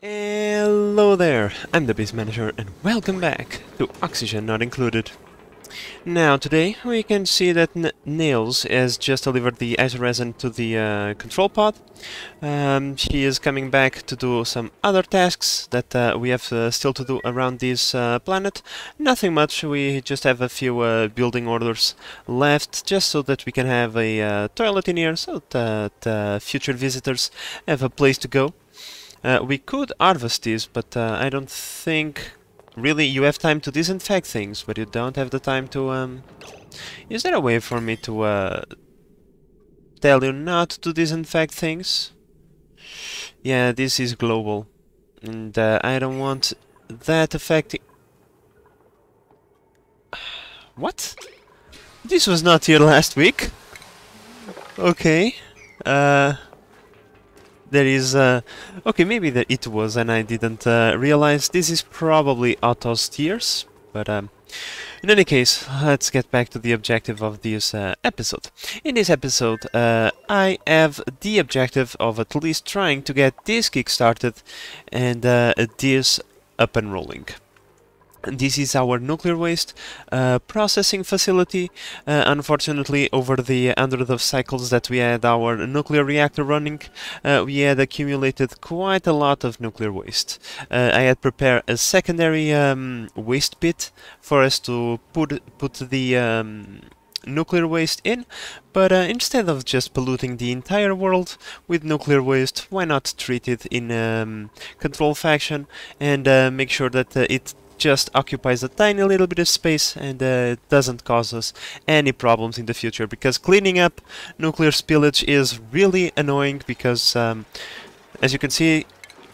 Hello there, I'm the Base Manager and welcome back to Oxygen Not Included. Now today we can see that N Nails has just delivered the isoresin to the uh, control pod. Um, she is coming back to do some other tasks that uh, we have uh, still to do around this uh, planet. Nothing much, we just have a few uh, building orders left just so that we can have a uh, toilet in here so that future visitors have a place to go. Uh, we could harvest these, but uh, I don't think... Really, you have time to disinfect things, but you don't have the time to... Um... Is there a way for me to uh, tell you not to disinfect things? Yeah, this is global. And uh, I don't want that affecting... What? This was not here last week? Okay. Uh there is uh, okay maybe that it was and I didn't uh, realize. This is probably Otto's tears but um, in any case let's get back to the objective of this uh, episode. In this episode uh, I have the objective of at least trying to get this kick started and uh, this up and rolling this is our nuclear waste uh, processing facility. Uh, unfortunately, over the hundred of cycles that we had our nuclear reactor running, uh, we had accumulated quite a lot of nuclear waste. Uh, I had prepared a secondary um, waste pit for us to put put the um, nuclear waste in, but uh, instead of just polluting the entire world with nuclear waste, why not treat it in um, control fashion and uh, make sure that uh, it just occupies a tiny little bit of space and uh, doesn't cause us any problems in the future because cleaning up nuclear spillage is really annoying because um, as you can see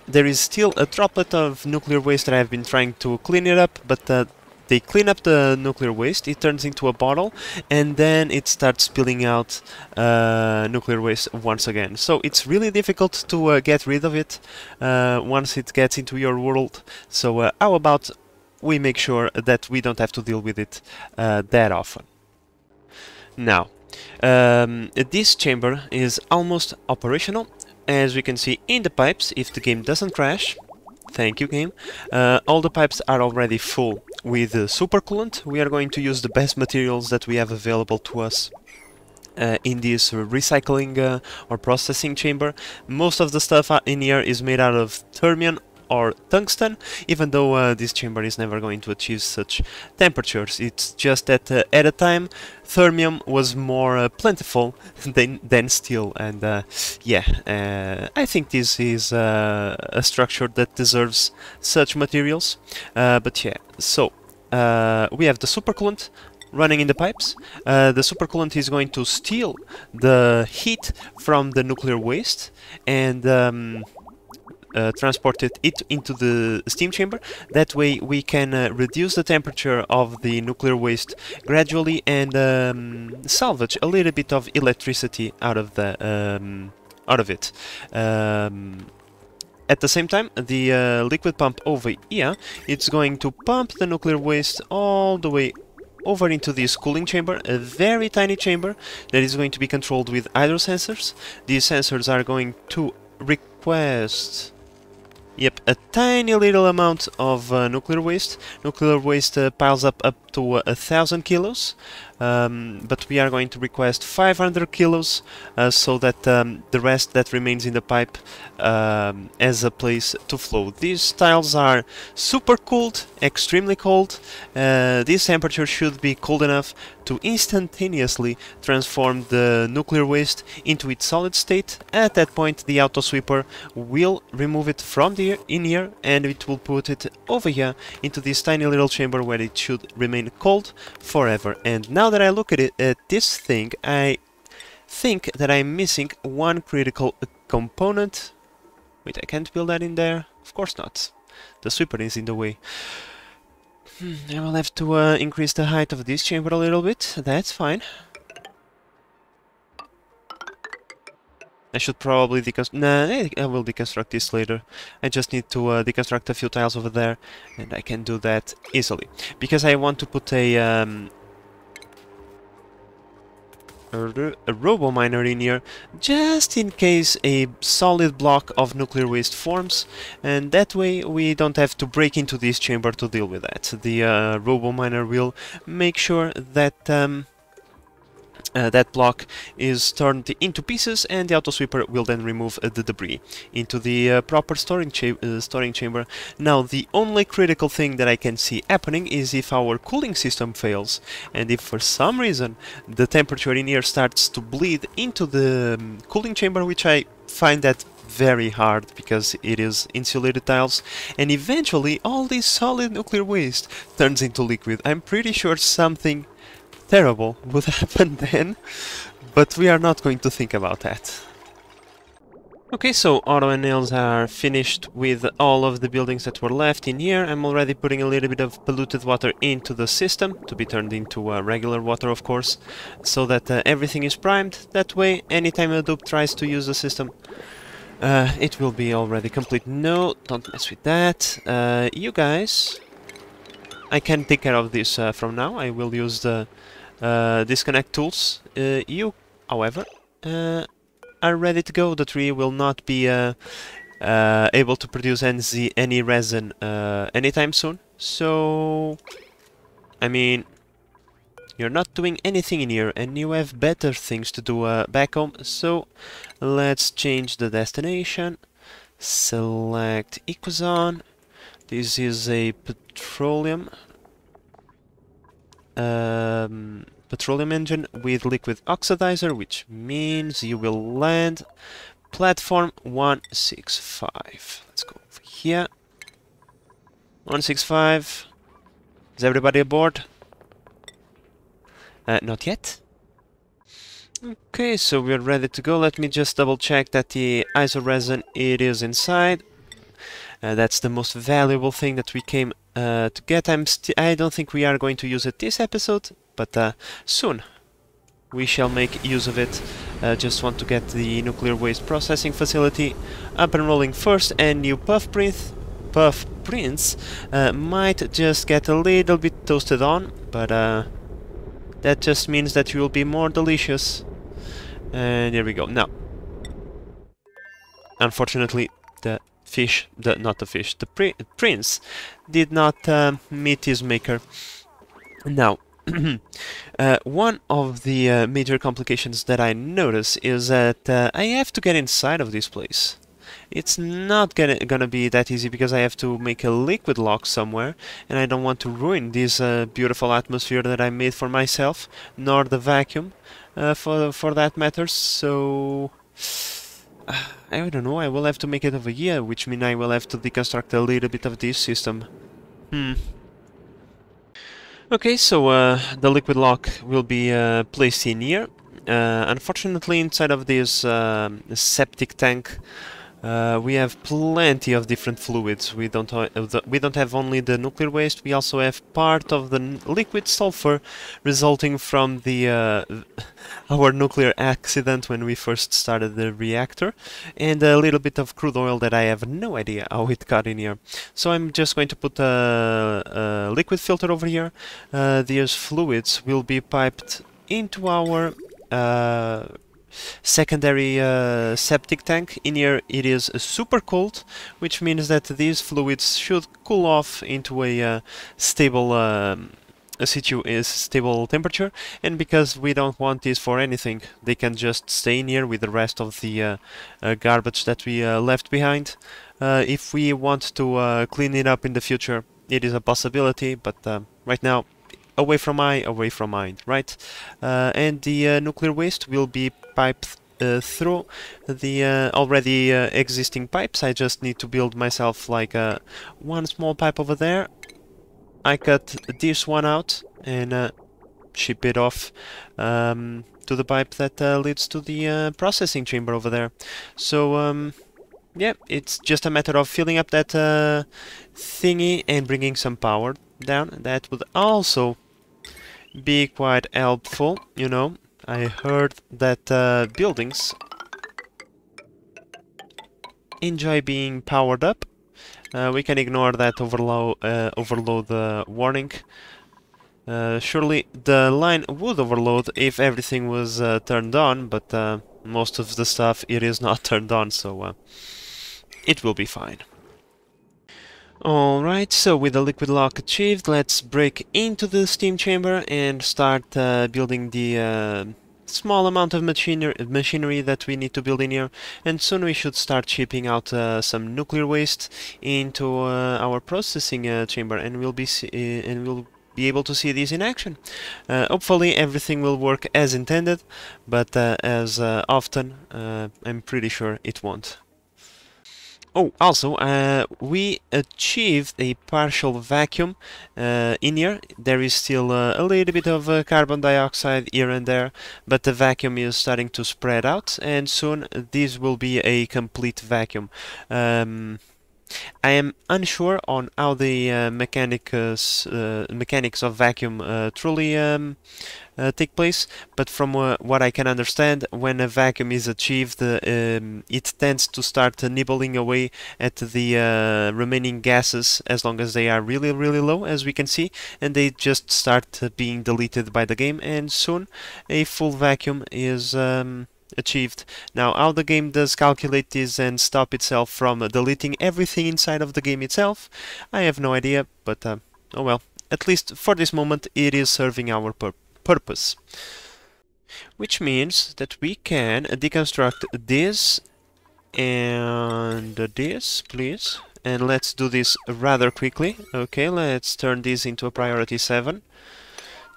there is still a droplet of nuclear waste that I've been trying to clean it up but uh, they clean up the nuclear waste, it turns into a bottle, and then it starts spilling out uh, nuclear waste once again. So it's really difficult to uh, get rid of it uh, once it gets into your world. So uh, how about we make sure that we don't have to deal with it uh, that often. Now, um, this chamber is almost operational, as we can see in the pipes, if the game doesn't crash. Thank you, game. Uh, all the pipes are already full with uh, supercoolant. We are going to use the best materials that we have available to us uh, in this recycling uh, or processing chamber. Most of the stuff in here is made out of thermium or tungsten, even though uh, this chamber is never going to achieve such temperatures. It's just that uh, at a time thermium was more uh, plentiful than, than steel and uh, yeah, uh, I think this is uh, a structure that deserves such materials. but yeah, so we have the supercoolant, running in the pipes. Uh, the supercoolant is going to steal the heat from the nuclear waste and um, uh, transported it into the steam chamber. That way we can uh, reduce the temperature of the nuclear waste gradually and um, salvage a little bit of electricity out of the um, out of it. Um, at the same time, the uh, liquid pump over here, it's going to pump the nuclear waste all the way over into this cooling chamber, a very tiny chamber that is going to be controlled with hydro sensors. These sensors are going to request Yep, a tiny little amount of uh, nuclear waste. Nuclear waste uh, piles up up to uh, a thousand kilos, um, but we are going to request 500 kilos uh, so that um, the rest that remains in the pipe um, has a place to flow. These tiles are super cooled, extremely cold. Uh, this temperature should be cold enough to instantaneously transform the nuclear waste into its solid state. At that point the auto sweeper will remove it from the in here and it will put it over here into this tiny little chamber where it should remain cold forever. And now that I look at it at this thing I think that I'm missing one critical component. Wait, I can't build that in there? Of course not. The sweeper is in the way. Hmm, I will have to uh, increase the height of this chamber a little bit. That's fine. I should probably deconstruct... Nah, I will deconstruct this later. I just need to uh, deconstruct a few tiles over there, and I can do that easily. Because I want to put a... Um, a, a robo miner in here just in case a solid block of nuclear waste forms and that way we don't have to break into this chamber to deal with that. The uh, robo miner will make sure that um, uh, that block is turned into pieces and the auto sweeper will then remove uh, the debris into the uh, proper storing, cha uh, storing chamber. Now the only critical thing that I can see happening is if our cooling system fails and if for some reason the temperature in here starts to bleed into the um, cooling chamber which I find that very hard because it is insulated tiles and eventually all this solid nuclear waste turns into liquid. I'm pretty sure something terrible would happen then, but we are not going to think about that. Okay, so Otto and Nails are finished with all of the buildings that were left in here. I'm already putting a little bit of polluted water into the system, to be turned into uh, regular water, of course, so that uh, everything is primed. That way, anytime a dupe tries to use the system, uh, it will be already complete. No, don't mess with that. Uh, you guys, I can take care of this uh, from now. I will use the disconnect tools. Uh, you, however, uh, are ready to go. The tree will not be uh, uh, able to produce any, any resin uh, anytime soon. So, I mean, you're not doing anything in here and you have better things to do back home. So, let's change the destination. Select Equazon. This is a petroleum um, petroleum engine with liquid oxidizer, which means you will land platform 165. Let's go over here. 165. Is everybody aboard? Uh, not yet. Okay, so we're ready to go. Let me just double check that the isoresin it is inside. Uh, that's the most valuable thing that we came uh, to get. I'm I don't think we are going to use it this episode, but uh, soon we shall make use of it. Uh, just want to get the nuclear waste processing facility up and rolling first, and new Puff Prince, Puff Prince uh, might just get a little bit toasted on, but uh, that just means that you will be more delicious. And here we go. Now, unfortunately, the fish, the, not the fish, the pri prince did not uh, meet his maker. Now, uh, one of the uh, major complications that I notice is that uh, I have to get inside of this place. It's not gonna, gonna be that easy because I have to make a liquid lock somewhere and I don't want to ruin this uh, beautiful atmosphere that I made for myself, nor the vacuum uh, for, for that matter, so... I don't know, I will have to make it over here, which means I will have to deconstruct a little bit of this system. Hmm. Okay, so uh, the liquid lock will be uh, placed in here. Uh, unfortunately, inside of this um, septic tank, uh, we have plenty of different fluids. We don't we don't have only the nuclear waste. We also have part of the liquid sulfur resulting from the uh, our nuclear accident when we first started the reactor, and a little bit of crude oil that I have no idea how it got in here. So I'm just going to put a, a liquid filter over here. Uh, these fluids will be piped into our uh, secondary uh, septic tank. In here it is super cold, which means that these fluids should cool off into a uh, stable um, a situ is stable temperature and because we don't want this for anything they can just stay in here with the rest of the uh, uh, garbage that we uh, left behind uh, if we want to uh, clean it up in the future it is a possibility but right now away from eye, away from mind, right? Uh, and the uh, nuclear waste will be piped uh, through the uh, already uh, existing pipes. I just need to build myself like uh, one small pipe over there. I cut this one out and ship it off um, to the pipe that leads to the processing chamber over there. So um, yeah, it's just a matter of filling up that thingy and bringing some power down. That would also be quite helpful, you know. I heard that uh, buildings enjoy being powered up. Uh, we can ignore that overload, uh, overload uh, warning. Uh, surely the line would overload if everything was uh, turned on, but most of the stuff it is not turned on, so it will be fine. Alright, so with the liquid lock achieved, let's break into the steam chamber and start uh, building the uh, small amount of machinery, machinery that we need to build in here and soon we should start shipping out uh, some nuclear waste into uh, our processing uh, chamber and we'll be uh, and we'll be able to see these in action. Hopefully everything will work as intended, but as often I'm pretty sure it won't. Oh, also, uh, we achieved a partial vacuum uh, in here. There is still uh, a little bit of uh, carbon dioxide here and there, but the vacuum is starting to spread out, and soon this will be a complete vacuum. Um, I am unsure on how the uh, mechanics, uh, mechanics of vacuum truly um, uh, take place, but from uh, what I can understand, when a vacuum is achieved, uh, um, it tends to start nibbling away at the remaining gases as long as they are really, really low, as we can see, and they just start being deleted by the game, and soon a full vacuum is um, achieved. Now how the game does calculate this and stop itself from uh, deleting everything inside of the game itself, I have no idea, but uh, oh well. At least for this moment it is serving our pur purpose. Which means that we can deconstruct this and this, please. And let's do this rather quickly. Okay, let's turn this into a priority 7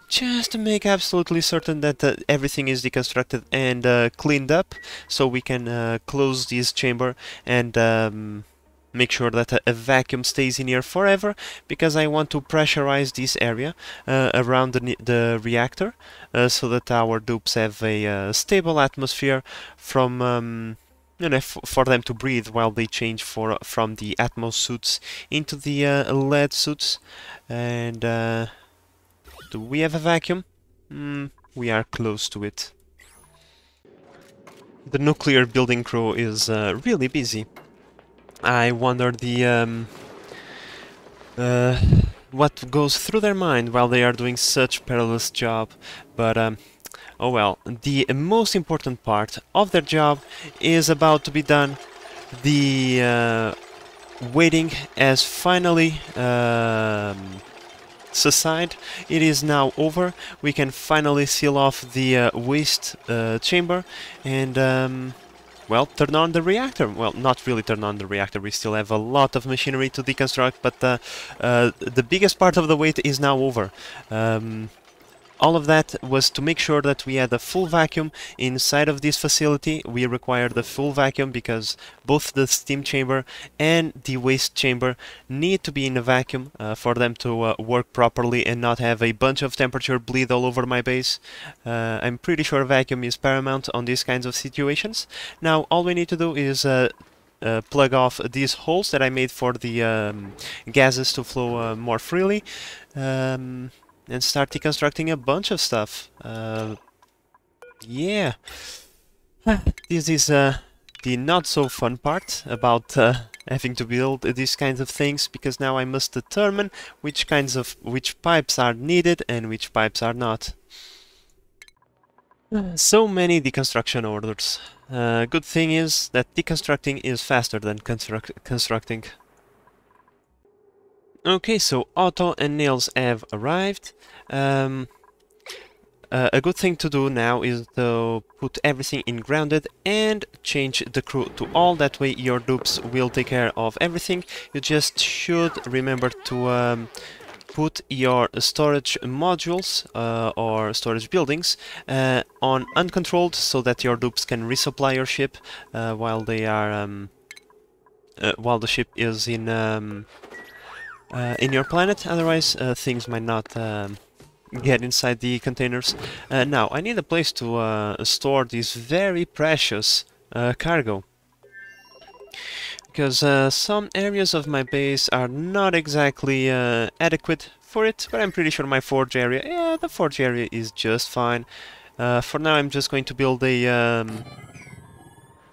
just to make absolutely certain that uh, everything is deconstructed and uh, cleaned up so we can uh, close this chamber and um, make sure that a, a, vacuum stays in here forever because I want to pressurize this area uh, around the, the reactor uh, so that our dupes have a uh, stable atmosphere from um, you know, for them to breathe while they change for from the Atmos suits into the lead suits and do we have a vacuum? Mm, we are close to it. The nuclear building crew is uh, really busy. I wonder the um, uh, what goes through their mind while they are doing such perilous job. But um, oh well, the most important part of their job is about to be done. The uh, waiting has finally um, aside, it is now over. We can finally seal off the uh, waste uh, chamber and um, well, turn on the reactor. Well, not really turn on the reactor, we still have a lot of machinery to deconstruct, but uh, uh, the biggest part of the wait is now over. Um, all of that was to make sure that we had a full vacuum inside of this facility. We required the full vacuum because both the steam chamber and the waste chamber need to be in a vacuum uh, for them to uh, work properly and not have a bunch of temperature bleed all over my base. Uh, I'm pretty sure vacuum is paramount on these kinds of situations. Now all we need to do is uh, uh, plug off these holes that I made for the um, gases to flow uh, more freely. Um, and start deconstructing a bunch of stuff. Uh, yeah. this is uh, the not so fun part about uh, having to build these kinds of things because now I must determine which kinds of which pipes are needed and which pipes are not. So many deconstruction orders. Uh, good thing is that deconstructing is faster than construct constructing. Okay, so Otto and Nils have arrived. Um, uh, a good thing to do now is to put everything in grounded and change the crew to all, that way your dupes will take care of everything. You just should remember to um, put your storage modules uh, or storage buildings uh, on uncontrolled so that your dupes can resupply your ship uh, while they are um, uh, while the ship is in um, uh, in your planet, otherwise uh, things might not um, get inside the containers. Uh, now, I need a place to uh, store this very precious uh, cargo. Because uh, some areas of my base are not exactly adequate for it, but I'm pretty sure my forge area, yeah, the forge area is just fine. for now I'm just going to build a um,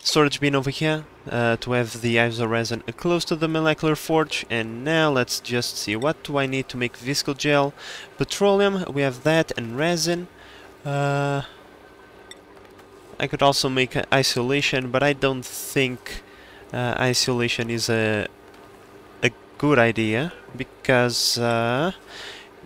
storage bin over here uh, to have the isoresin close to the molecular forge. And now let's just see, what do I need to make visco gel? Petroleum, we have that, and resin. Uh, I could also make isolation, but I don't think uh, isolation is a, a good idea, because uh,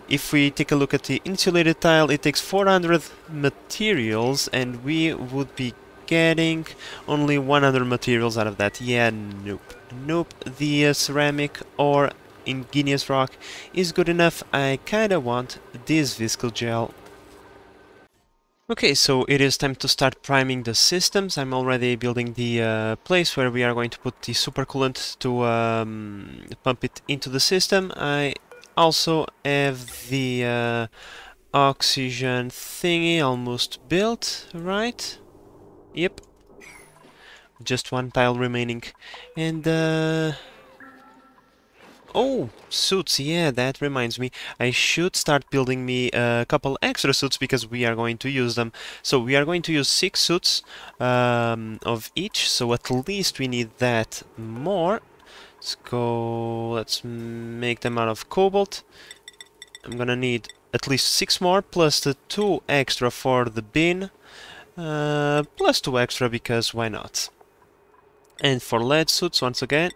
if we take a look at the insulated tile, it takes 400 materials, and we would be getting only 100 materials out of that. Yeah, nope. Nope, the uh, ceramic or igneous rock is good enough. I kinda want this visco gel. Okay, so it is time to start priming the systems. I'm already building the uh, place where we are going to put the supercoolant to um, pump it into the system. I also have the uh, oxygen thingy almost built, right? Yep. Just one tile remaining. And, uh... Oh, suits, yeah, that reminds me. I should start building me a couple extra suits because we are going to use them. So we are going to use six suits um, of each, so at least we need that more. Let's go... let's make them out of cobalt. I'm gonna need at least six more, plus the two extra for the bin. Uh, plus 2 extra because why not? And for lead suits, once again,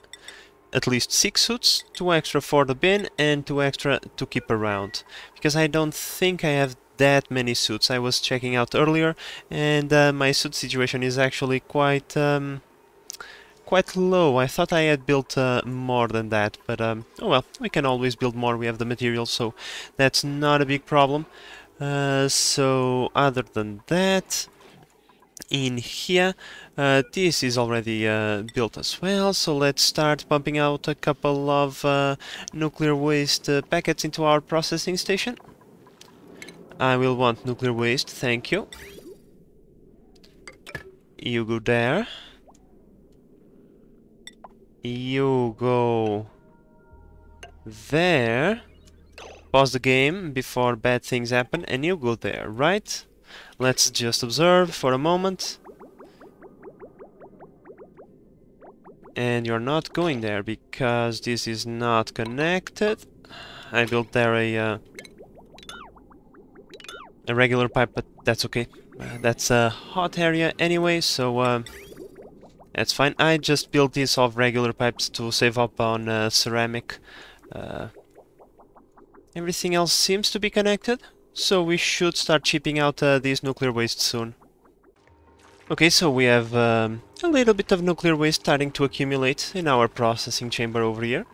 at least 6 suits, 2 extra for the bin and 2 extra to keep around. Because I don't think I have that many suits. I was checking out earlier and uh, my suit situation is actually quite um, quite low. I thought I had built uh, more than that, but um, oh well, we can always build more. We have the materials, so that's not a big problem. Uh, so other than that, in here. Uh, this is already uh, built as well, so let's start pumping out a couple of uh, nuclear waste uh, packets into our processing station. I will want nuclear waste, thank you. You go there. You go there. Pause the game before bad things happen, and you go there, right? Let's just observe for a moment. And you're not going there because this is not connected. I built there a uh, a regular pipe, but that's okay. That's a hot area anyway, so uh, that's fine. I just built these off regular pipes to save up on uh, ceramic. Uh, everything else seems to be connected. So we should start chipping out uh, these nuclear waste soon. Okay, so we have um, a little bit of nuclear waste starting to accumulate in our processing chamber over here.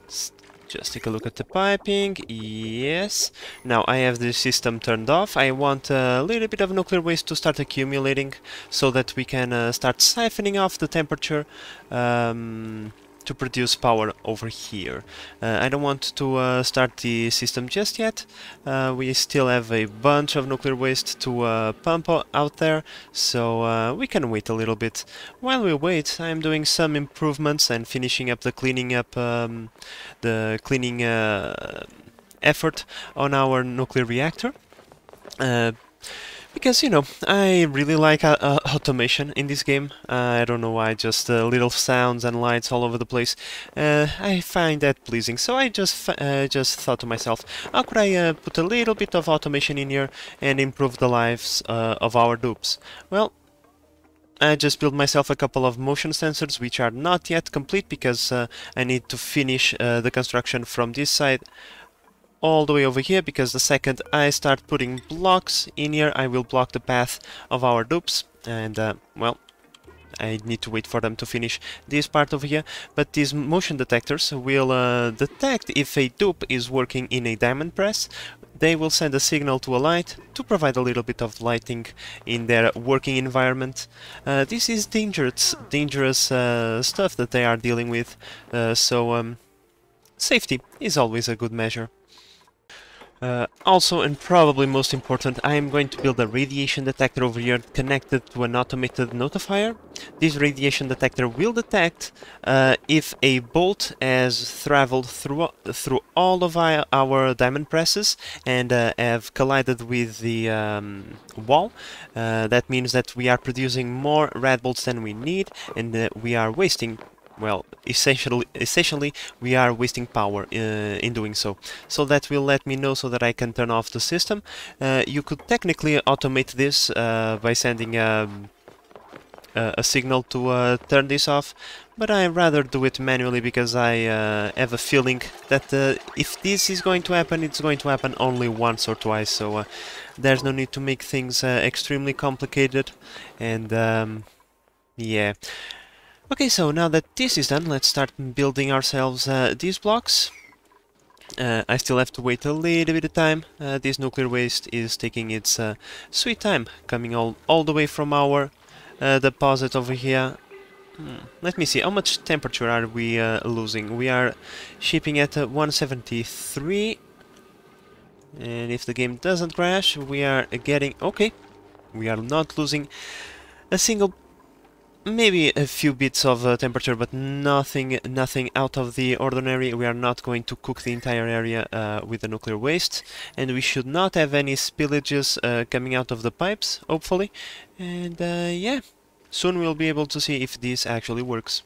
Let's just take a look at the piping. Yes. Now I have the system turned off. I want a little bit of nuclear waste to start accumulating so that we can uh, start siphoning off the temperature. Um, to produce power over here. Uh, I don't want to uh, start the system just yet. Uh, we still have a bunch of nuclear waste to uh, pump out there, so uh, we can wait a little bit. While we wait, I'm doing some improvements and finishing up the cleaning up, um, the cleaning uh, effort on our nuclear reactor because, you know, I really like uh, uh, automation in this game. Uh, I don't know why, just uh, little sounds and lights all over the place. Uh, I find that pleasing, so I just uh, just thought to myself, how could I put a little bit of automation in here and improve the lives of our dupes? Well, I just built myself a couple of motion sensors which are not yet complete because uh, I need to finish uh, the construction from this side all the way over here because the second I start putting blocks in here I will block the path of our dupes and uh, well I need to wait for them to finish this part over here but these motion detectors will uh, detect if a dupe is working in a diamond press they will send a signal to a light to provide a little bit of lighting in their working environment. Uh, this is dangerous, dangerous uh, stuff that they are dealing with, uh, so um, safety is always a good measure. Uh, also, and probably most important, I am going to build a radiation detector over here connected to an automated notifier. This radiation detector will detect uh, if a bolt has traveled through through all of our, diamond presses and uh, have collided with the um, wall. Uh, that means that we are producing more radbolts than we need and uh, we are wasting well, essentially, essentially we are wasting power uh, in doing so. So that will let me know so that I can turn off the system. Uh, you could technically automate this uh, by sending um, a signal to uh, turn this off, but I rather do it manually because I uh, have a feeling that uh, if this is going to happen, it's going to happen only once or twice, so there's no need to make things extremely complicated, and um, yeah. Okay, so now that this is done, let's start building ourselves uh, these blocks. Uh, I still have to wait a little bit of time. Uh, this nuclear waste is taking its uh, sweet time, coming all, all the way from our uh, deposit over here. Hmm. Let me see, how much temperature are we uh, losing? We are shipping at 173. And if the game doesn't crash, we are getting... Okay, we are not losing a single maybe a few bits of uh, temperature, but nothing nothing out of the ordinary. We are not going to cook the entire area uh, with the nuclear waste, and we should not have any spillages uh, coming out of the pipes, hopefully. And uh, yeah, soon we'll be able to see if this actually works.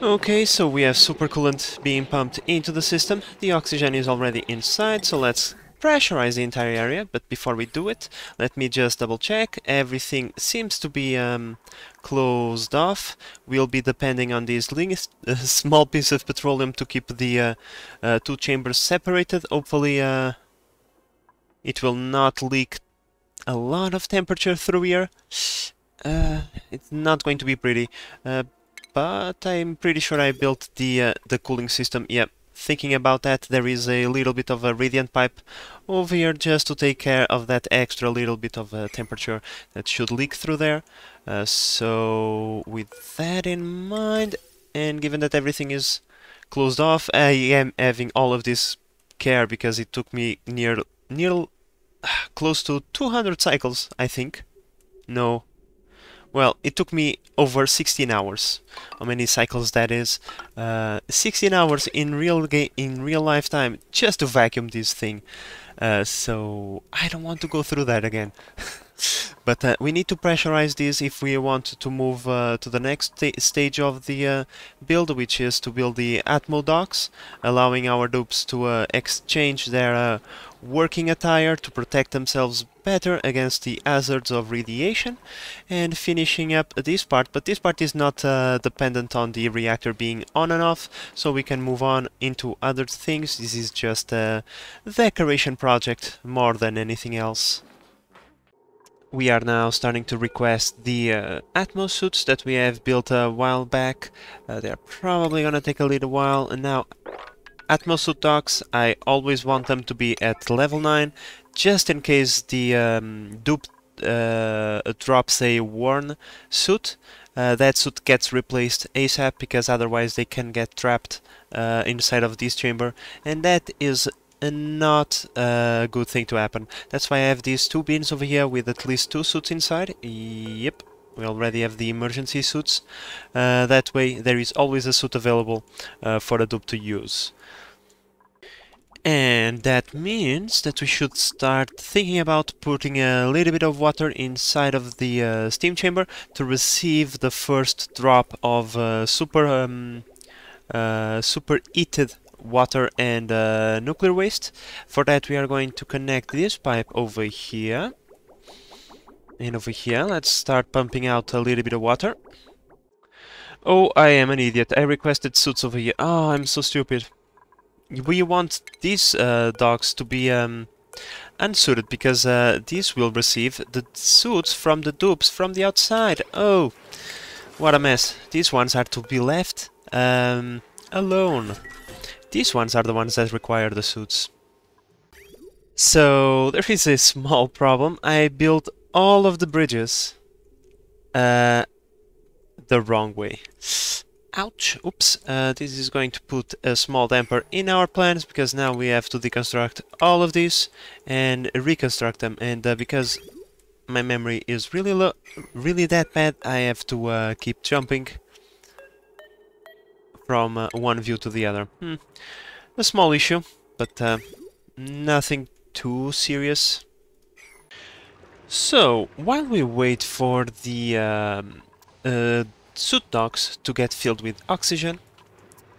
Okay, so we have super coolant being pumped into the system. The oxygen is already inside, so let's pressurize the entire area, but before we do it, let me just double check. Everything seems to be um, closed off. We'll be depending on this uh, small piece of petroleum to keep the uh, uh, two chambers separated. Hopefully uh, it will not leak a lot of temperature through here. Uh, it's not going to be pretty, uh, but I'm pretty sure I built the the cooling system. Yep, thinking about that, there is a little bit of a radiant pipe over here just to take care of that extra little bit of uh, temperature that should leak through there. Uh, so with that in mind, and given that everything is closed off, I am having all of this care because it took me near, near close to 200 cycles, I think. No, well, it took me over 16 hours. How many cycles that is? Uh, 16 hours in real in real lifetime just to vacuum this thing. Uh, so I don't want to go through that again. but uh, we need to pressurize this if we want to move uh, to the next stage of the uh, build, which is to build the Atmo docks, allowing our dupes to uh, exchange their uh, working attire to protect themselves better against the hazards of radiation, and finishing up this part, but this part is not uh, dependent on the reactor being on and off, so we can move on into other things. This is just a decoration project more than anything else we are now starting to request the uh, Atmos suits that we have built a while back. Uh, they're probably gonna take a little while. And now, Atmos suit docks, I always want them to be at level 9, just in case the um, dupe uh, drops a worn suit. Uh, that suit gets replaced ASAP because otherwise they can get trapped uh, inside of this chamber and that is not a good thing to happen. That's why I have these two bins over here with at least two suits inside. Yep, we already have the emergency suits. Uh, that way there is always a suit available uh, for the dupe to use. And that means that we should start thinking about putting a little bit of water inside of the uh, steam chamber to receive the first drop of uh, super um, uh, super heated water and uh, nuclear waste. For that we are going to connect this pipe over here. And over here, let's start pumping out a little bit of water. Oh, I am an idiot. I requested suits over here. Oh, I'm so stupid. We want these uh, dogs to be um, unsuited because uh, these will receive the suits from the dupes from the outside. Oh, what a mess. These ones are to be left um, alone. These ones are the ones that require the suits. So there is a small problem. I built all of the bridges uh, the wrong way. Ouch, oops, uh, this is going to put a small damper in our plans because now we have to deconstruct all of these and reconstruct them and uh, because my memory is really low, really that bad, I have to uh, keep jumping from uh, one view to the other. Hmm. A small issue, but uh, nothing too serious. So, while we wait for the um, uh, suit docks to get filled with oxygen,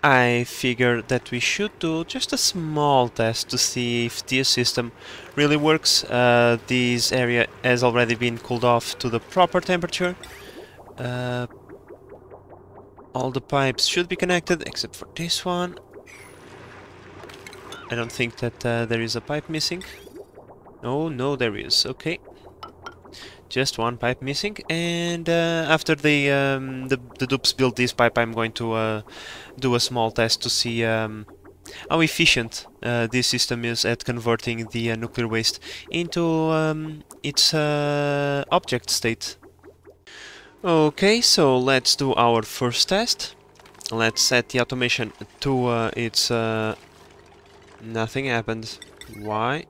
I figure that we should do just a small test to see if this system really works. Uh, this area has already been cooled off to the proper temperature. Uh, all the pipes should be connected except for this one. I don't think that uh, there is a pipe missing. Oh, no, there is. Okay just one pipe missing and uh, after the, um, the, the dupes build this pipe I'm going to uh, do a small test to see um, how efficient uh, this system is at converting the uh, nuclear waste into um, its uh, object state. Okay, so let's do our first test. Let's set the automation to uh, its... nothing happened. Why?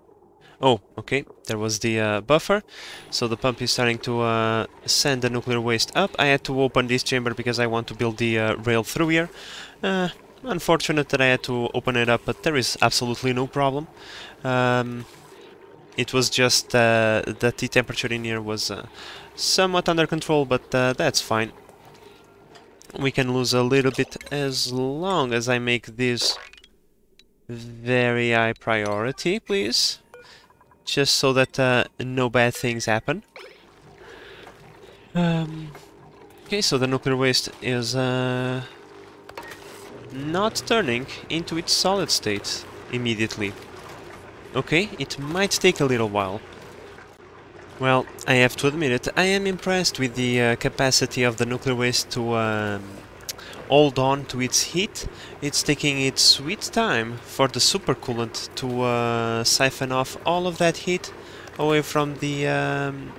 Oh, okay, there was the uh, buffer, so the pump is starting to uh, send the nuclear waste up. I had to open this chamber because I want to build the uh, rail through here. Uh, unfortunate that I had to open it up, but there is absolutely no problem. Um, it was just uh, that the temperature in here was uh, somewhat under control, but that's fine. We can lose a little bit as long as I make this very high priority, please just so that uh, no bad things happen. Um, okay, so the nuclear waste is uh, not turning into its solid state immediately. Okay, it might take a little while. Well, I have to admit it, I am impressed with the uh, capacity of the nuclear waste to um, hold on to its heat, it's taking its sweet time for the supercoolant to uh, siphon off all of that heat away from the... Um,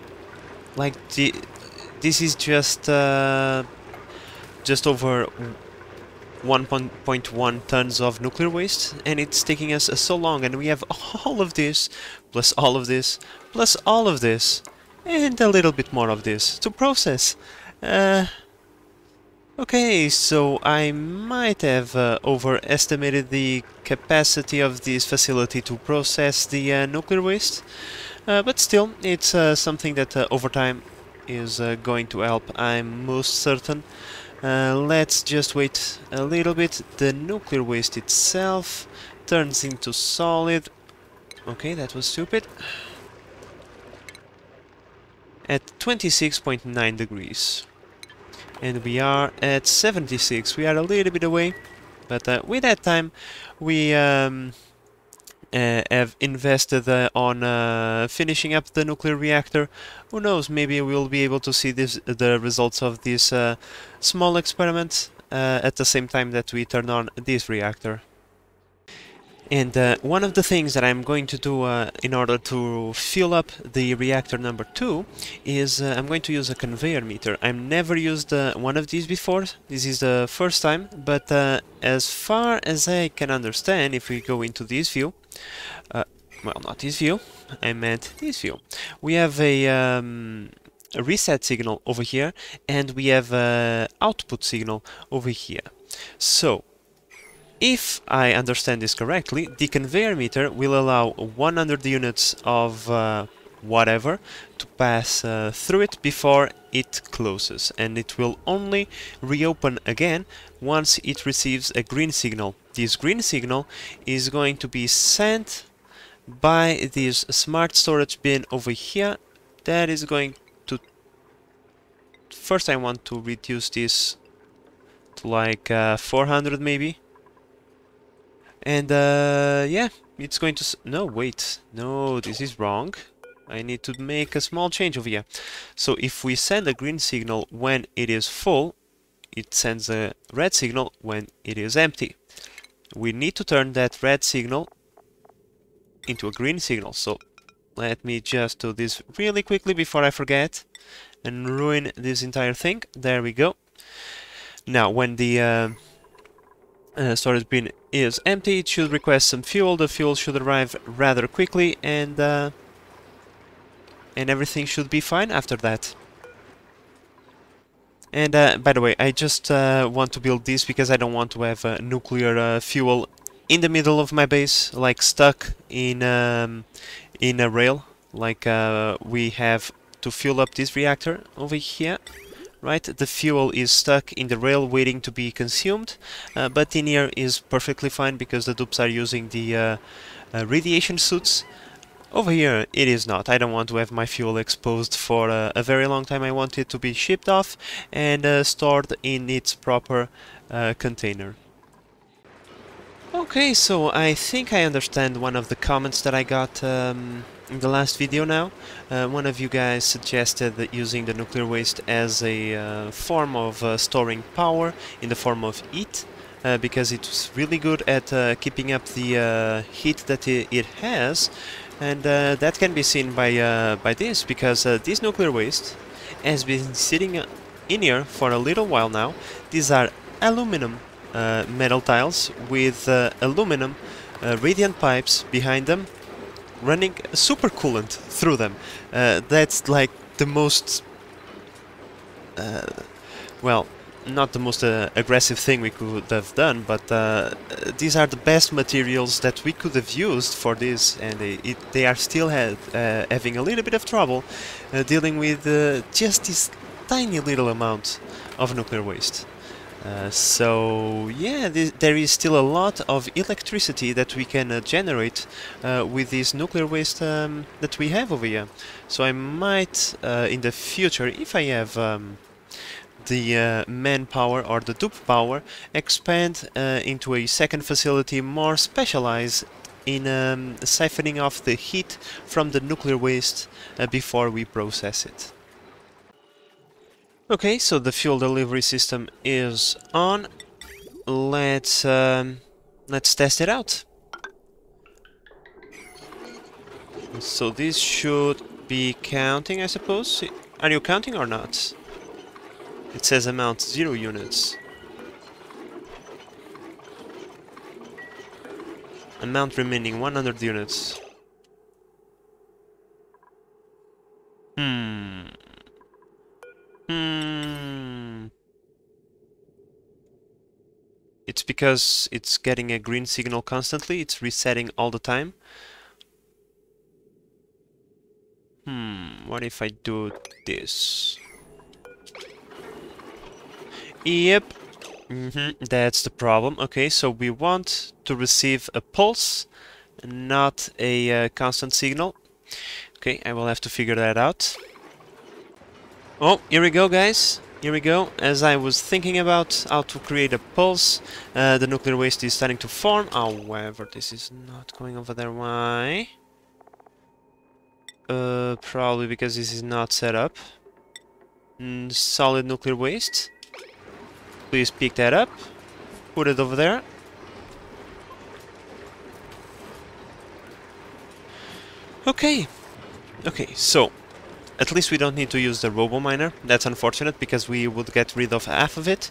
like, the, this is just... Uh, just over 1.1 tons of nuclear waste and it's taking us uh, so long and we have all of this plus all of this plus all of this and a little bit more of this to process uh, Okay, so I might have uh, overestimated the capacity of this facility to process the uh, nuclear waste, uh, but still, it's uh, something that uh, over time is going to help, I'm most certain. let's just wait a little bit. The nuclear waste itself turns into solid. Okay, that was stupid. At 26.9 degrees. And we are at 76 we are a little bit away but uh, with that time we um, uh, have invested uh, on uh, finishing up the nuclear reactor. Who knows? Maybe we'll be able to see this, the results of this uh, small experiment uh, at the same time that we turn on this reactor and uh, one of the things that I'm going to do uh, in order to fill up the reactor number 2 is uh, I'm going to use a conveyor meter. I've never used uh, one of these before, this is the first time, but uh, as far as I can understand, if we go into this view, uh, well not this view, I meant this view, we have a, um, a reset signal over here and we have an output signal over here. So, if I understand this correctly, the conveyor meter will allow 100 units of uh, whatever to pass uh, through it before it closes and it will only reopen again once it receives a green signal. This green signal is going to be sent by this smart storage bin over here that is going to first I want to reduce this to like uh, 400 maybe and uh, yeah, it's going to... no, wait. No, this is wrong. I need to make a small change over here. So if we send a green signal when it is full, it sends a red signal when it is empty. We need to turn that red signal into a green signal. So let me just do this really quickly before I forget and ruin this entire thing. There we go. Now, when the uh, uh, storage bin is empty, it should request some fuel. The fuel should arrive rather quickly, and uh, and everything should be fine after that. And uh, by the way, I just uh, want to build this because I don't want to have uh, nuclear uh, fuel in the middle of my base, like stuck in um, in a rail, like we have to fuel up this reactor over here. Right, the fuel is stuck in the rail waiting to be consumed, uh, but in here is perfectly fine because the dupes are using the radiation suits over here it is not. I don't want to have my fuel exposed for uh, a very long time. I want it to be shipped off and uh, stored in its proper uh, container. Okay, so I think I understand one of the comments that I got um, in the last video now. Uh, one of you guys suggested that using the nuclear waste as a uh, form of uh, storing power in the form of heat. Uh, because it's really good at uh, keeping up the uh, heat that it has and that can be seen by by this because this nuclear waste has been sitting in here for a little while now. These are aluminum metal tiles with aluminum radiant pipes behind them running super coolant through them. that's like the most well not the most uh, aggressive thing we could have done, but uh, these are the best materials that we could have used for this, and they, it, they are still had, uh, having a little bit of trouble uh, dealing with uh, just this tiny little amount of nuclear waste. Uh, so yeah, th there is still a lot of electricity that we can generate with this nuclear waste um, that we have over here. So I might, in the future, if I have um, the uh, manpower or the dupe power expand uh, into a second facility more specialized in um, siphoning off the heat from the nuclear waste uh, before we process it. Okay, so the fuel delivery system is on. Let's um, let's test it out. So this should be counting, I suppose. Are you counting or not? It says amount 0 units. Amount remaining 100 units. Hmm. Hmm. It's because it's getting a green signal constantly, it's resetting all the time. Hmm, what if I do this? Yep. Mm -hmm. That's the problem. Okay, so we want to receive a pulse, not a uh, constant signal. Okay, I will have to figure that out. Oh, here we go, guys. Here we go. As I was thinking about how to create a pulse, uh, the nuclear waste is starting to form. However, this is not going over there. Why? Uh, probably because this is not set up. Mm, solid nuclear waste. Please pick that up. Put it over there. Okay. Okay, so at least we don't need to use the Robo Miner. That's unfortunate because we would get rid of half of it.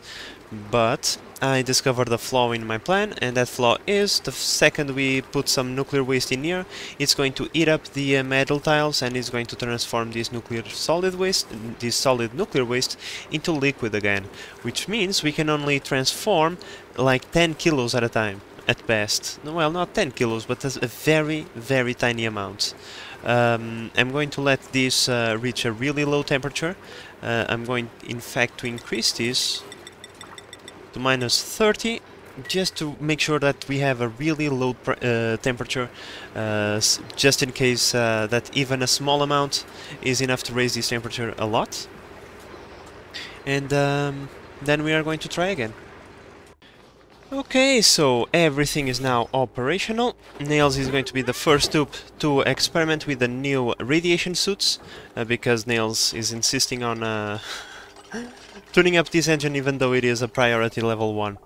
But I discovered a flaw in my plan, and that flaw is the second we put some nuclear waste in here, it's going to eat up the uh, metal tiles and it's going to transform this nuclear solid waste, this solid nuclear waste, into liquid again, which means we can only transform like 10 kilos at a time, at best. Well, not 10 kilos, but a very, very tiny amount. Um, I'm going to let this uh, reach a really low temperature. Uh, I'm going, in fact, to increase this to minus 30 just to make sure that we have a really low uh, temperature uh, just in case uh, that even a small amount is enough to raise this temperature a lot and um, then we are going to try again Okay, so everything is now operational. Nails is going to be the first dupe to experiment with the new radiation suits, uh, because Nails is insisting on uh, tuning up this engine even though it is a priority level 1.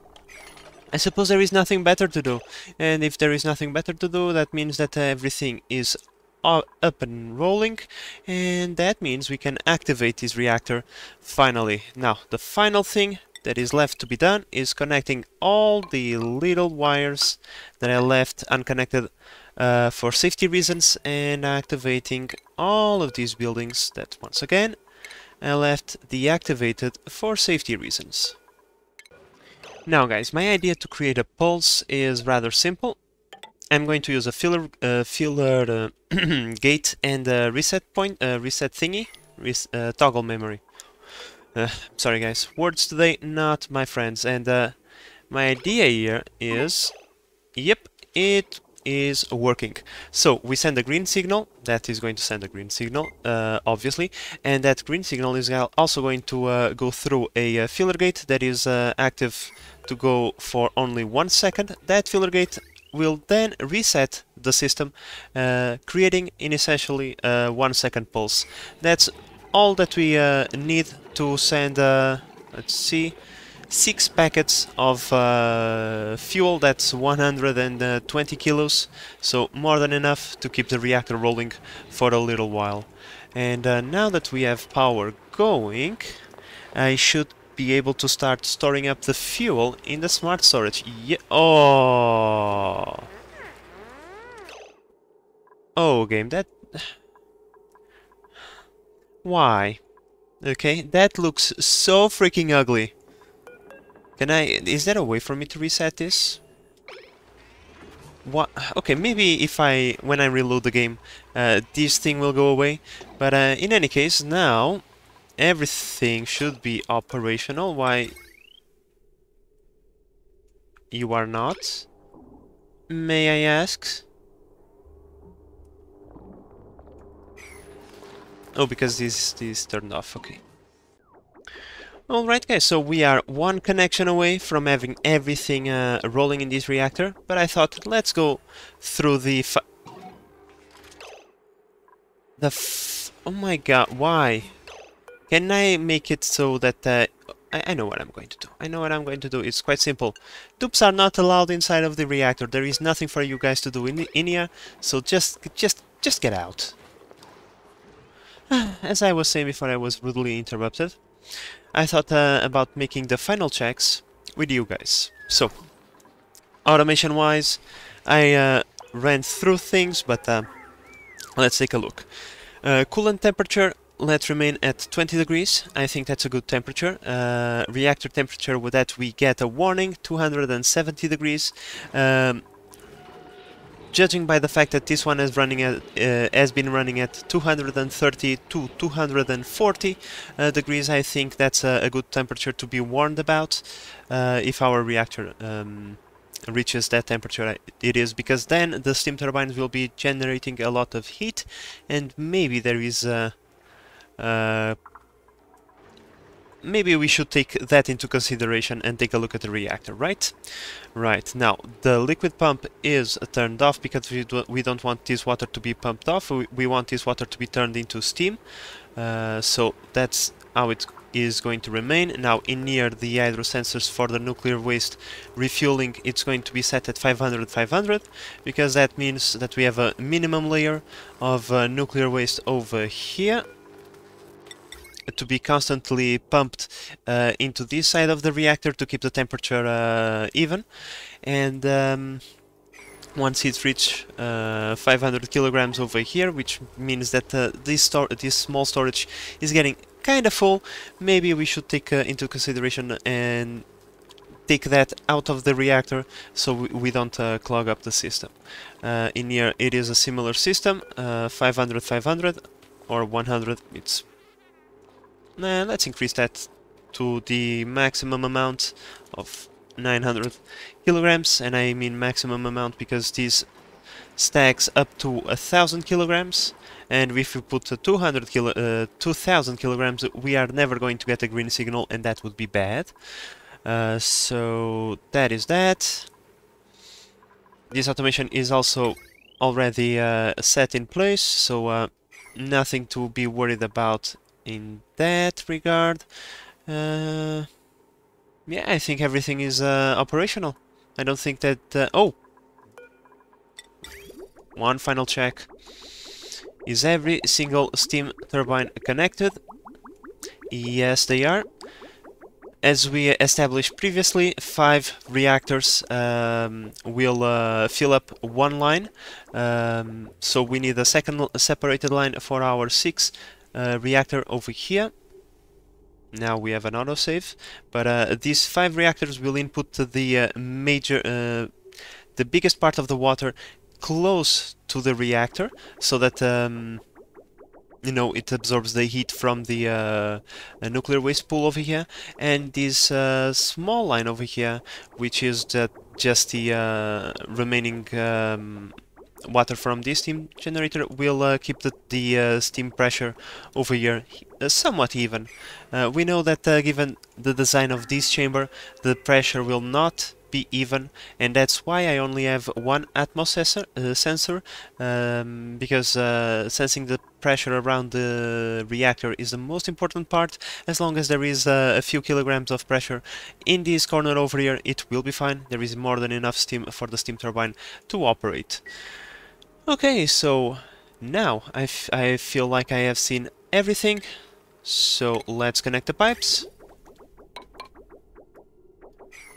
I suppose there is nothing better to do, and if there is nothing better to do, that means that everything is up and rolling, and that means we can activate this reactor finally. Now, the final thing that is left to be done is connecting all the little wires that I left unconnected uh, for safety reasons and activating all of these buildings that once again I left deactivated for safety reasons. Now guys, my idea to create a pulse is rather simple. I'm going to use a filler, uh, filler uh, gate and a reset point, uh, reset thingy, res uh, toggle memory. Uh, sorry guys, words today not my friends and uh, my idea here is, yep, it is working. So we send a green signal, that is going to send a green signal, uh, obviously, and that green signal is also going to uh, go through a uh, filter gate that is uh, active to go for only one second. That filter gate will then reset the system, creating in essentially a one second pulse. That's all that we need to send, let's see, six packets of uh, fuel that's 120 kilos so more than enough to keep the reactor rolling for a little while. And uh, now that we have power going I should be able to start storing up the fuel in the smart storage. Yeah oh. Oh game that why okay that looks so freaking ugly can I... Is there a way for me to reset this? What? Okay, maybe if I... When I reload the game, uh, this thing will go away. But uh, in any case, now... Everything should be operational. Why... You are not? May I ask? Oh, because this, this turned off, okay. Alright guys, so we are one connection away from having everything uh, rolling in this reactor, but I thought let's go through the The Oh my god, why? Can I make it so that... Uh, I, I know what I'm going to do. I know what I'm going to do. It's quite simple. Dupes are not allowed inside of the reactor. There is nothing for you guys to do in, in here, so just, just, just get out. As I was saying before I was rudely interrupted, I thought uh, about making the final checks with you guys. So, automation-wise, I uh, ran through things, but uh, let's take a look. Uh, coolant temperature, let's remain at 20 degrees. I think that's a good temperature. Uh, reactor temperature, with that we get a warning, 270 degrees. Um, judging by the fact that this one is running at, uh, has been running at 230 to 240 uh, degrees, I think that's a, a, good temperature to be warned about uh, if our reactor um, reaches that temperature it is because then the steam turbines will be generating a lot of heat and maybe there is a, a maybe we should take that into consideration and take a look at the reactor, right? Right, now, the liquid pump is turned off because we, do, we don't want this water to be pumped off, we, we want this water to be turned into steam, uh, so that's how it is going to remain. Now, in near the hydro sensors for the nuclear waste refueling, it's going to be set at 500-500, because that means that we have a minimum layer of uh, nuclear waste over here, to be constantly pumped uh, into this side of the reactor to keep the temperature uh, even and um, once it reaches uh, 500 kilograms over here which means that uh, this, this small storage is getting kind of full maybe we should take uh, into consideration and take that out of the reactor so we, don't uh, clog up the system. Uh, in here it is a similar system, 500-500 or 100, it's Nah, let's increase that to the maximum amount of 900 kilograms, and I mean maximum amount because this stacks up to a thousand kilograms, and if we put 200 kilo, uh, 2000 kilograms, we are never going to get a green signal, and that would be bad. Uh, so that is that. This automation is also already uh, set in place, so uh, nothing to be worried about in that regard. Uh, yeah, I think everything is uh, operational. I don't think that... Uh, oh! One final check. Is every single steam turbine connected? Yes, they are. as we established previously, five reactors um, will uh, fill up one line. Um, so we need a second separated line for our six uh, reactor over here. Now we have an autosave, but uh, these five reactors will input the uh, major, uh, the biggest part of the water close to the reactor, so that um, you know it absorbs the heat from the uh, nuclear waste pool over here and this small line over here which is that just the remaining um, water from this steam generator will uh, keep the, the uh, steam pressure over here uh, somewhat even. we know that given the design of this chamber the pressure will not be even and that's why I only have one Atmos sensor, uh, sensor um, because uh, sensing the pressure around the reactor is the most important part. As long as there is uh, a few kilograms of pressure in this corner over here it will be fine. There is more than enough steam for the steam turbine to operate okay so now I, I feel like I have seen everything. So let's connect the pipes.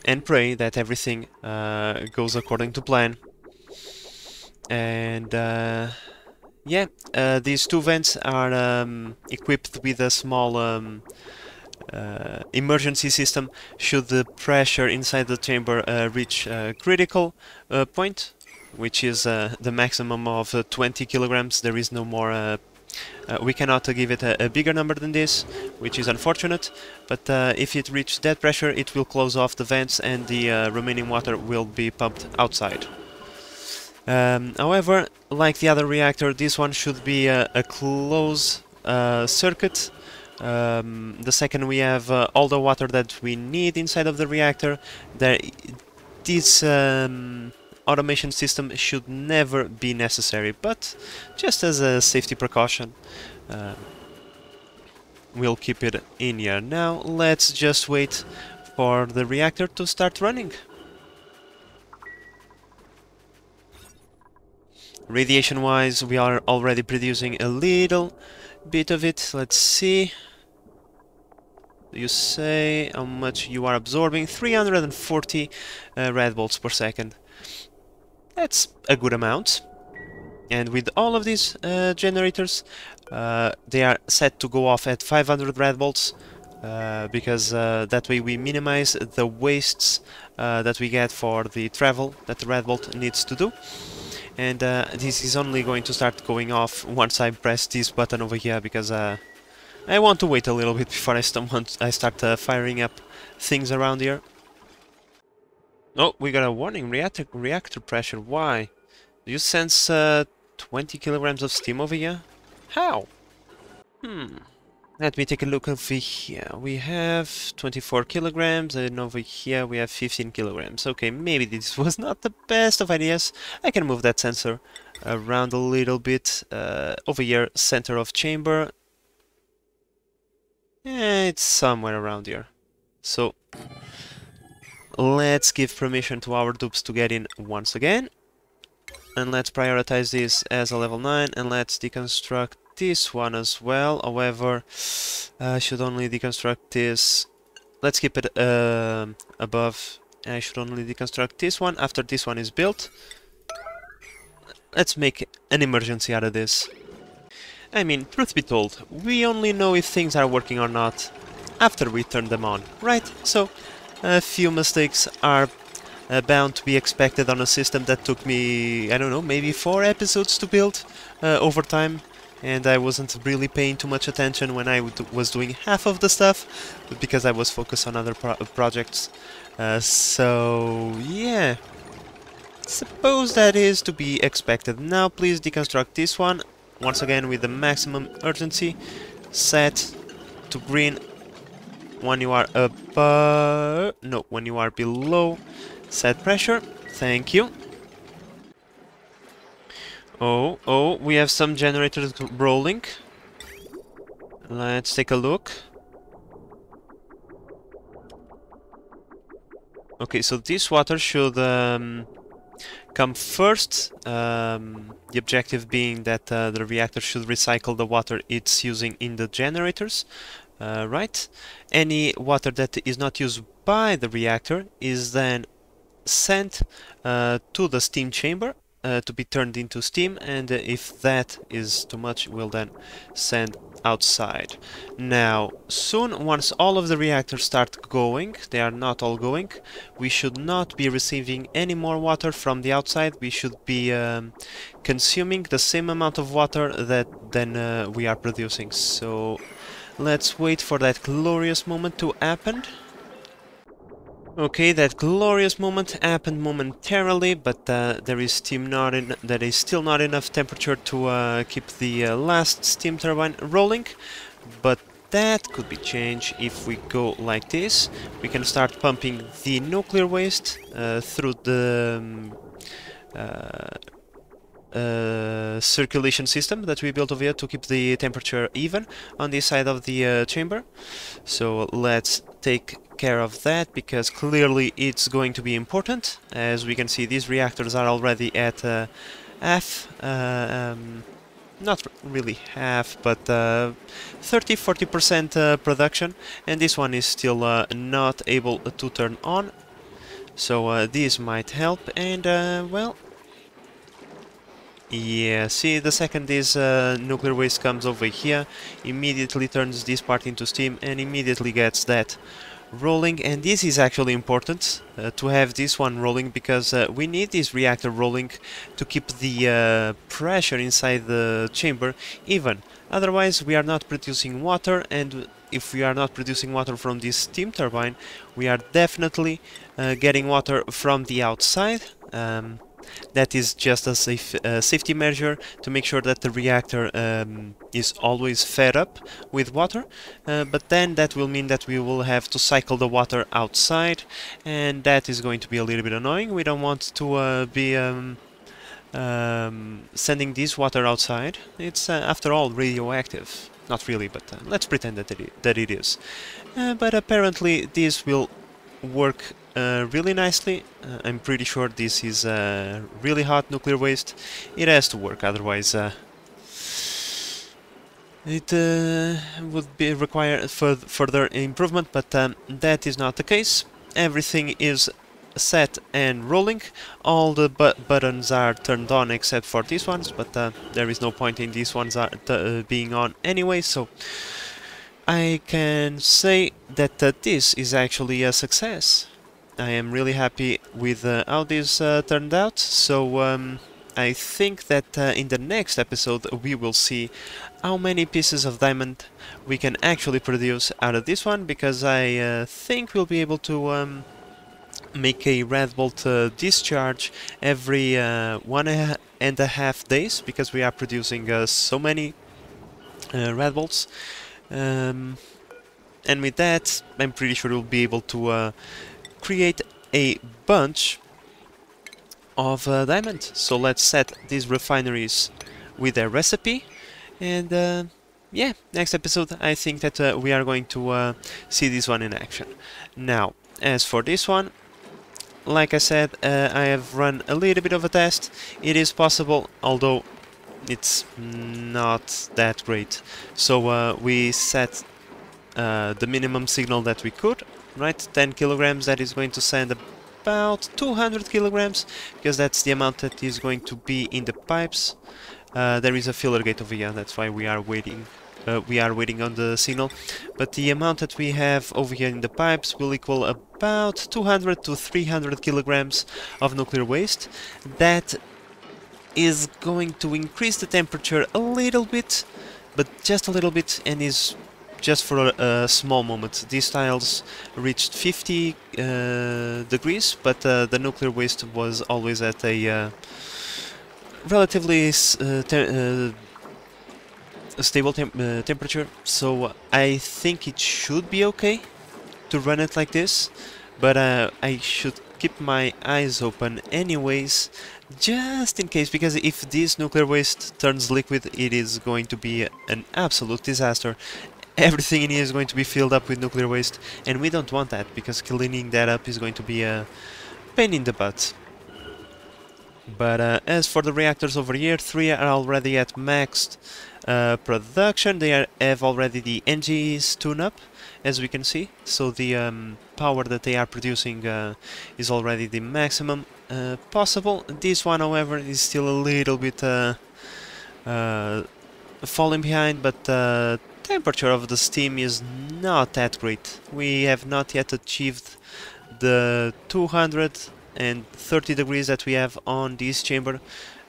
And pray that everything uh, goes according to plan. And uh, yeah, uh, these two vents are um, equipped with a small um, uh, emergency system. Should the pressure inside the chamber uh, reach a critical uh, point, which is the maximum of 20 kilograms. There is no more uh, we cannot uh, give it a, a, bigger number than this, which is unfortunate, but uh, if it reaches that pressure it will close off the vents and the uh, remaining water will be pumped outside. Um, however, like the other reactor, this one should be a, closed uh, circuit. Um, the second we have uh, all the water that we need inside of the reactor, there, this um, automation system should never be necessary, but just as a safety precaution, uh, we'll keep it in here. Now let's just wait for the reactor to start running. Radiation wise we are already producing a little bit of it, let's see. You say how much you are absorbing? 340 uh, radbolts per second. That's a good amount. And with all of these uh, generators, uh, they are set to go off at 500 radbolts uh, because uh, that way we minimize the wastes uh, that we get for the travel that the radbolt needs to do. And uh, this is only going to start going off once I press this button over here, because I want to wait a little bit before I, st I start firing up things around here. Oh, we got a warning. Reactor reactor pressure. Why? Do you sense uh, 20 kilograms of steam over here? How? Hmm. Let me take a look over here. We have 24 kilograms, and over here we have 15 kilograms. Okay, maybe this was not the best of ideas. I can move that sensor around a little bit. Uh, over here, center of chamber. Eh, it's somewhere around here. So, Let's give permission to our dupes to get in once again. And let's prioritize this as a level 9 and let's deconstruct this one as well. However, I should only deconstruct this. Let's keep it uh, above. I should only deconstruct this one after this one is built. Let's make an emergency out of this. I mean, truth be told, we only know if things are working or not after we turn them on, right? So, a few mistakes are uh, bound to be expected on a system that took me, I don't know, maybe four episodes to build uh, over time and I wasn't really paying too much attention when I was doing half of the stuff because I was focused on other pro projects. Uh, so, yeah. Suppose that is to be expected. Now please deconstruct this one, once again with the maximum urgency, set to green when you are above... no, when you are below set pressure. Thank you. Oh, oh, we have some generators rolling. Let's take a look. Okay, so this water should um, come first. Um, the objective being that uh, the reactor should recycle the water it's using in the generators. Uh, right? Any water that is not used by the reactor is then sent uh, to the steam chamber uh, to be turned into steam and if that is too much we'll then send outside. Now soon once all of the reactors start going, they are not all going, we should not be receiving any more water from the outside, we should be um, consuming the same amount of water that then uh, we are producing. So let's wait for that glorious moment to happen. Okay, that glorious moment happened momentarily, but uh, there is steam not in still not enough temperature to uh, keep the uh, last steam turbine rolling. But that could be changed if we go like this. We can start pumping the nuclear waste uh, through the um, uh, circulation system that we built over here to keep the temperature even on this side of the uh, chamber. So let's take care of that because clearly it's going to be important. As we can see these reactors are already at uh, half, uh, um, not really half, but 30-40% uh, uh, production and this one is still not able to turn on. So this might help and well yeah, see, the second this uh, nuclear waste comes over here, immediately turns this part into steam and immediately gets that rolling. And this is actually important uh, to have this one rolling because uh, we need this reactor rolling to keep the uh, pressure inside the chamber even. Otherwise we are not producing water and if we are not producing water from this steam turbine we are definitely uh, getting water from the outside. Um, that is just a safe, uh, safety measure to make sure that the reactor um, is always fed up with water. Uh, but then that will mean that we will have to cycle the water outside and that is going to be a little bit annoying. We don't want to uh, be um, um, sending this water outside. It's uh, after all radioactive. Not really but uh, let's pretend that it, that it is. Uh, but apparently this will work uh, really nicely. Uh, I'm pretty sure this is uh, really hot nuclear waste. It has to work, otherwise uh, it uh, would be require further improvement, but um, that is not the case. Everything is set and rolling. All the bu buttons are turned on except for these ones, but uh, there is no point in these ones are being on anyway, so I can say that this is actually a success. I am really happy with uh, how this uh, turned out, so um, I think that uh, in the next episode we will see how many pieces of diamond we can actually produce out of this one, because I uh, think we'll be able to um, make a radbolt uh, discharge every uh, one and a half days, because we are producing so many radbolts. Um, and with that, I'm pretty sure we'll be able to create a bunch of uh, diamond. So let's set these refineries with their recipe and uh, yeah, next episode I think that uh, we are going to uh, see this one in action. Now, as for this one, like I said, uh, I have run a little bit of a test. It is possible, although it's not that great. So uh, we set the minimum signal that we could right? 10 kilograms, that is going to send about 200 kilograms, because that's the amount that is going to be in the pipes. Uh, there is a filter gate over here, that's why we are waiting. Uh, we are waiting on the signal, but the amount that we have over here in the pipes will equal about 200 to 300 kilograms of nuclear waste. That is going to increase the temperature a little bit, but just a little bit, and is just for a, a, small moment. These tiles reached 50 uh, degrees, but uh, the nuclear waste was always at a uh, relatively uh, uh, stable tem uh, temperature, so I think it should be okay to run it like this, but I should keep my eyes open anyways, just in case, because if this nuclear waste turns liquid, it is going to be an absolute disaster, everything in here is going to be filled up with nuclear waste and we don't want that because cleaning that up is going to be a pain in the butt. But uh, as for the reactors over here, three are already at maxed uh, production. They are, have already the Engie's tune up, as we can see. So the um, power that they are producing uh, is already the maximum uh, possible. This one, however, is still a little bit uh, uh, falling behind, but temperature of the steam is not that great. We have not yet achieved the 230 degrees that we have on this chamber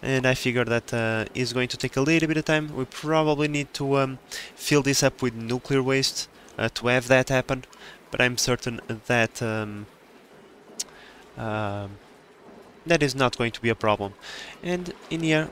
and I figure that uh, is going to take a little bit of time. We probably need to um, fill this up with nuclear waste uh, to have that happen, but I'm certain that um, uh, that is not going to be a problem. And in here,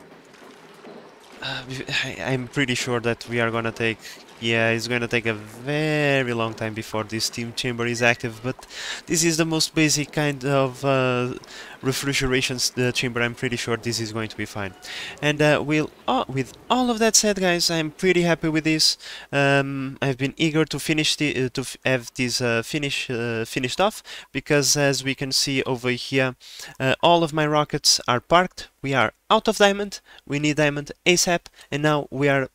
uh, I'm pretty sure that we are gonna take yeah, it's going to take a very long time before this steam chamber is active, but this is the most basic kind of uh, refrigeration uh, chamber. I'm pretty sure this is going to be fine. And uh, we'll, uh, with all of that said, guys, I'm pretty happy with this. Um, I've been eager to finish the uh, to have this uh, finish uh, finished off because, as we can see over here, all of my rockets are parked. We are out of diamond. We need diamond ASAP, and now we are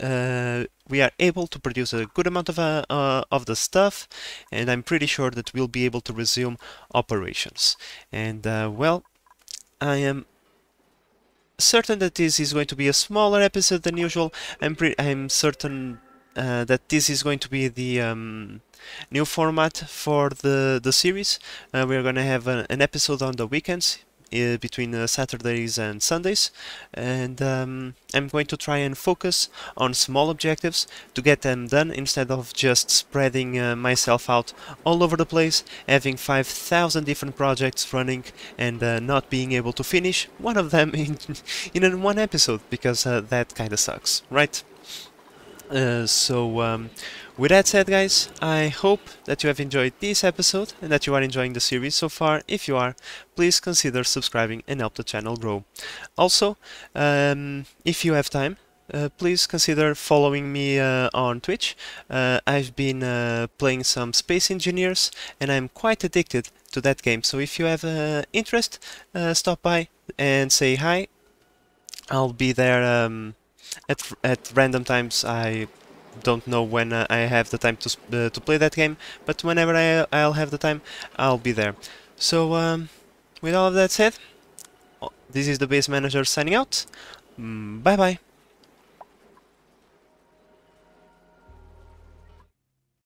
uh, we are able to produce a good amount of, uh, uh, of the stuff and I'm pretty sure that we'll be able to resume operations. And uh, well, I am certain that this is going to be a smaller episode than usual. I'm, I'm certain uh, that this is going to be the um, new format for the, the series. Uh, we're going to have a, an episode on the weekends between uh, Saturdays and Sundays and um, I'm going to try and focus on small objectives to get them done instead of just spreading uh, myself out all over the place having 5,000 different projects running and uh, not being able to finish one of them in, in one episode because uh, that kinda sucks, right? Uh, so um, with that said guys, I hope that you have enjoyed this episode and that you are enjoying the series so far. If you are, please consider subscribing and help the channel grow. Also, um, if you have time, uh, please consider following me uh, on Twitch. Uh, I've been uh, playing some Space Engineers and I'm quite addicted to that game. So if you have uh, interest, uh, stop by and say hi. I'll be there um, at, at random times. I don't know when uh, I have the time to uh, to play that game, but whenever I, I'll have the time, I'll be there. So, um, with all of that said, this is the base manager signing out. Mm, bye bye.